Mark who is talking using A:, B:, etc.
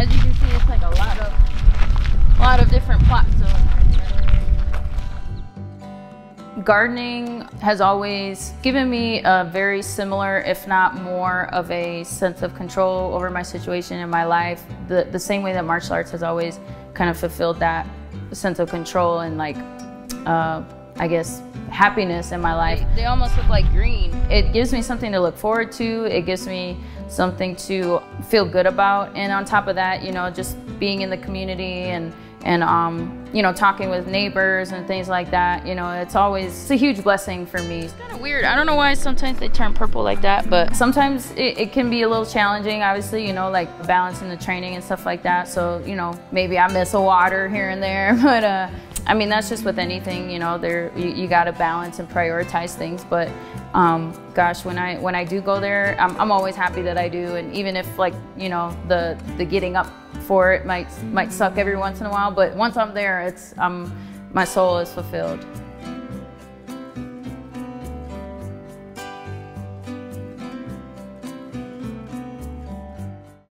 A: as you can see, it's like a lot of, a lot of different plot zones. Gardening has always given me a very similar, if not more, of a sense of control over my situation in my life. The, the same way that martial arts has always kind of fulfilled that sense of control and like, uh, I guess, happiness in my life. They almost look like green. It gives me something to look forward to. It gives me something to feel good about. And on top of that, you know, just being in the community and and um, you know talking with neighbors and things like that you know it's always it's a huge blessing for me it's kind of weird i don't know why sometimes they turn purple like that but sometimes it, it, can be a little challenging obviously you know like balancing the training and stuff like that so you know maybe i miss a water here and there but uh, I mean, that's just with anything, you know, there, you, you got to balance and prioritize things. But um, gosh, when I, when I do go there, I'm, I'm always happy that I do. And even if like, you know, the, the getting up for it might, might suck every once in a while, but once I'm there, it's, um, my soul is fulfilled.